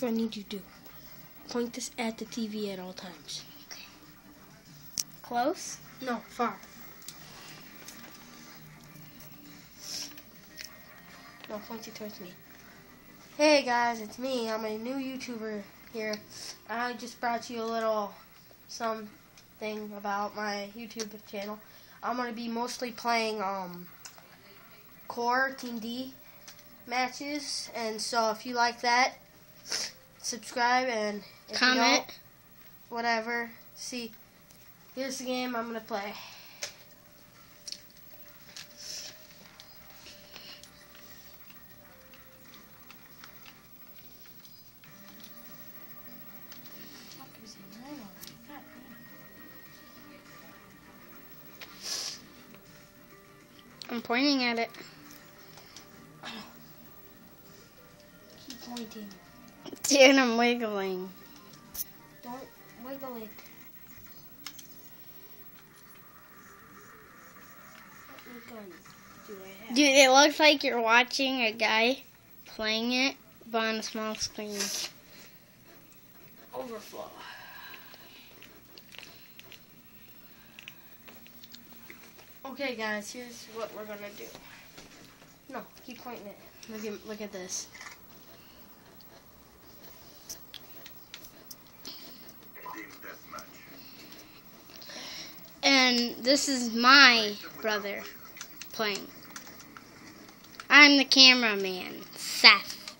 What I need you to do. Point this at the TV at all times. Close? No, far. No, point it towards me. Hey guys, it's me. I'm a new YouTuber here. I just brought you a little something about my YouTube channel. I'm gonna be mostly playing um core Team D matches, and so if you like that, subscribe and Comment. whatever. See, here's the game I'm gonna play. I'm pointing at it. Keep pointing. Dude, I'm wiggling. Don't wiggle it. What gun do I have? Dude, it looks like you're watching a guy playing it, but on a small screen. Overflow. Okay, guys, here's what we're gonna do. No, keep pointing it. Look at look at this. And this is my brother playing. I'm the cameraman, Seth.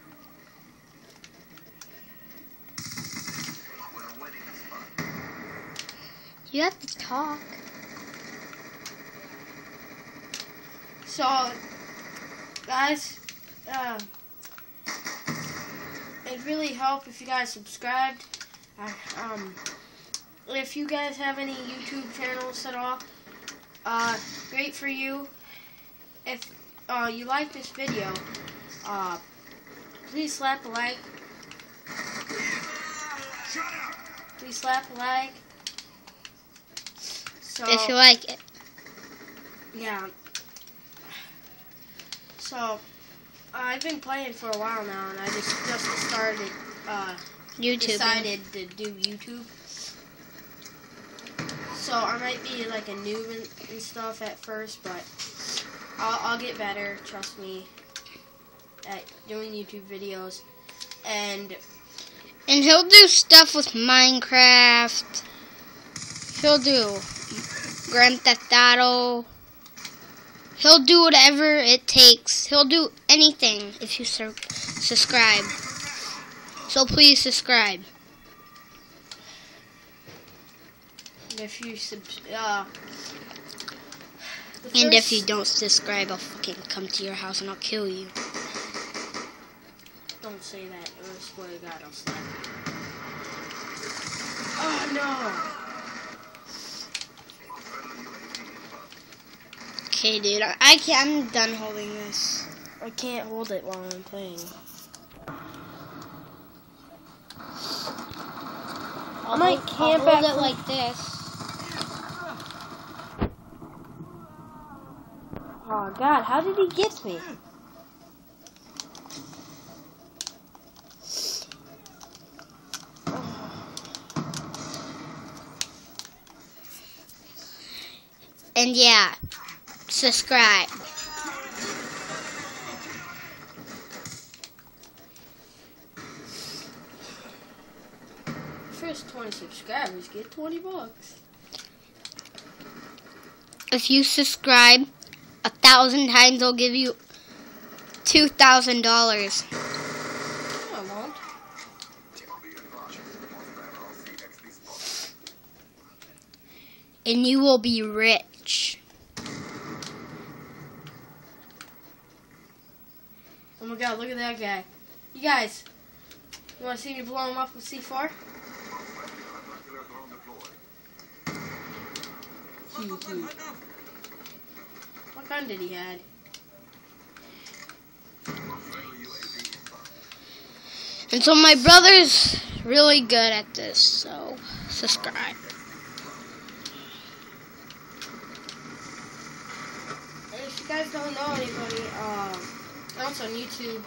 You have to talk. So, guys, um, it'd really help if you guys subscribed. Uh, um, if you guys have any YouTube channels at all, uh, great for you. If uh, you like this video, uh, please slap a like. Please slap a like. So, If you like it. yeah. So, I've been playing for a while now, and I just just started, uh, YouTube. decided to do YouTube. So I might be like a noob and, and stuff at first, but I'll, I'll get better. Trust me. At doing YouTube videos, and And he'll do stuff with Minecraft. He'll do Grand Theft Auto. He'll do whatever it takes. He'll do anything if you subscribe. So please subscribe. If you sub, uh, And if you don't subscribe, I'll fucking come to your house and I'll kill you. Don't say that, or I swear to God, I'll slap you. Oh no! Okay, dude. I, I can't. I'm done holding this. I can't hold it while I'm playing. I'll might hold- camp hold it like this. Oh God, how did he get me? And yeah, subscribe. First 20 subscribers get 20 bucks. If you subscribe a thousand times, I'll give you two thousand dollars. I won't. And you will be rich. Oh my God, look at that guy. You guys, you want to see me blow him up with C4? Hee hee. What gun did he had? And so my brother's really good at this, so subscribe. And if you guys don't know anybody, um, else on YouTube,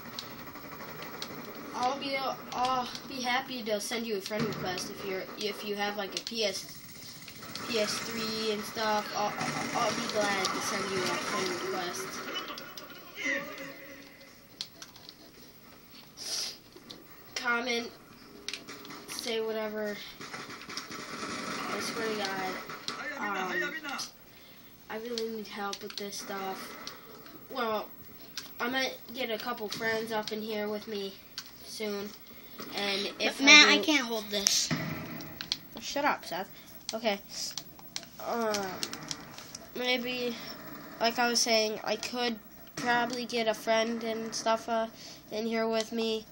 I'll be I'll be happy to send you a friend request if you're if you have like a PS PS3 and stuff. I'll, I'll, I'll be glad to send you a friend request. Comment, say whatever. I swear to God, um, I really need help with this stuff. Well, I might get a couple friends up in here with me soon. And if Matt, I, I, can't hold this. Shut up, Seth. Okay. Uh, maybe, like I was saying, I could probably get a friend and stuff uh, in here with me.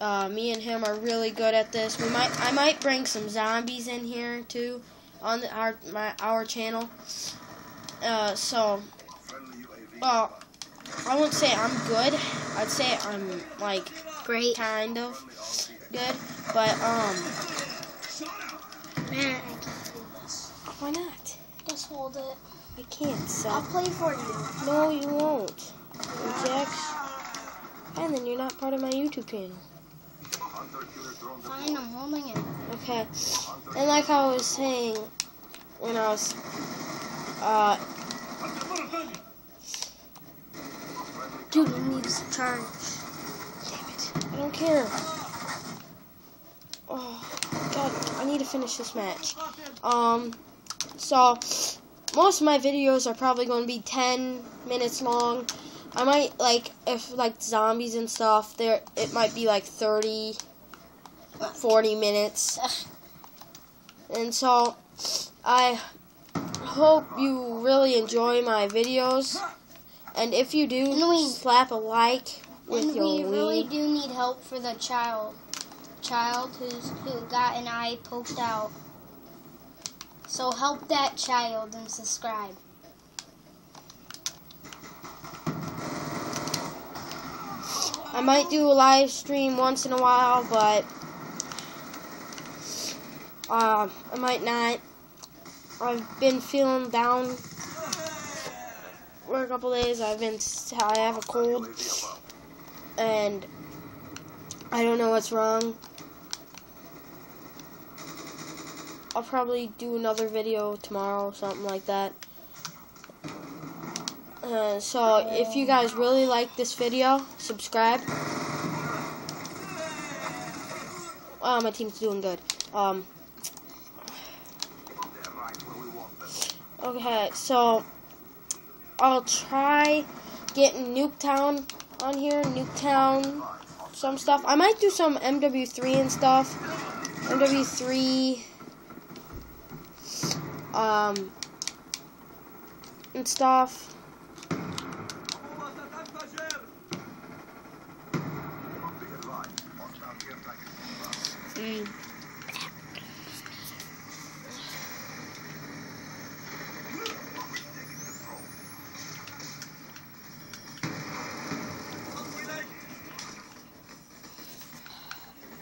Uh, me and him are really good at this. We might, I might bring some zombies in here too on the, our my our channel. Uh, so, well, I won't say I'm good. I'd say I'm like Great. kind of good, but um, Matt, I can't hold this. Why not? Just hold it. I can't, I'll play for you. No, you won't. Rejects. And then you're not part of my YouTube channel. Fine, I'm holding it. Okay. And like I was saying when I was uh Dude, it needs to charge. damn it. I don't care. Oh god, I need to finish this match. Um so most of my videos are probably going to be 10 minutes long. I might like if like zombies and stuff there it might be like 30 40 minutes. And so I hope you really enjoy my videos. And if you do, we- slap a like with And your we really do need help for the child. Child who's who got an eye poked out. So help that child and subscribe. I might do a live stream once in a while, but uh, I might not. I've been feeling down for a couple days. I've been I have a cold, and I don't know what's wrong. I'll probably do another video tomorrow, something like that. Uh, so if you guys really like this video, subscribe. Oh, my team's doing good. Um. Okay, so I'll try getting Nuketown on here. Nuketown, some stuff. I might do some MW3 and stuff. MW3, um, and stuff. Mm.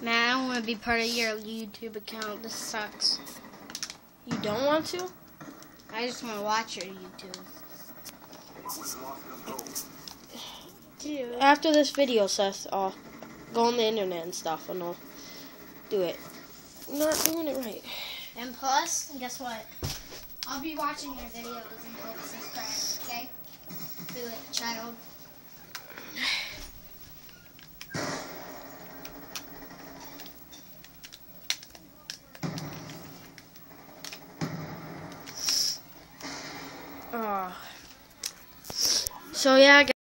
Man, I don't want to be part of your YouTube account. This sucks. You don't want to? I just want to watch your YouTube. After this video, Seth, I'll go on the internet and stuff, and I'll do it. I'm not doing it right. And plus, guess what? I'll be watching your videos and help subscribe, okay? Do it, child. Uh, so yeah,